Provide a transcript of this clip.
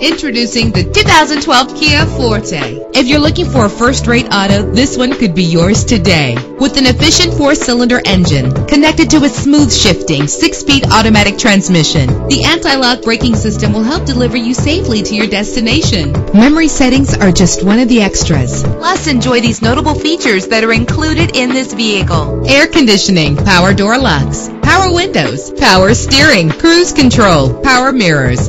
Introducing the 2012 Kia Forte. If you're looking for a first-rate auto, this one could be yours today. With an efficient four-cylinder engine connected to a smooth shifting six-speed automatic transmission, the anti-lock braking system will help deliver you safely to your destination. Memory settings are just one of the extras. Plus, enjoy these notable features that are included in this vehicle. Air conditioning, power door locks, power windows, power steering, cruise control, power mirrors,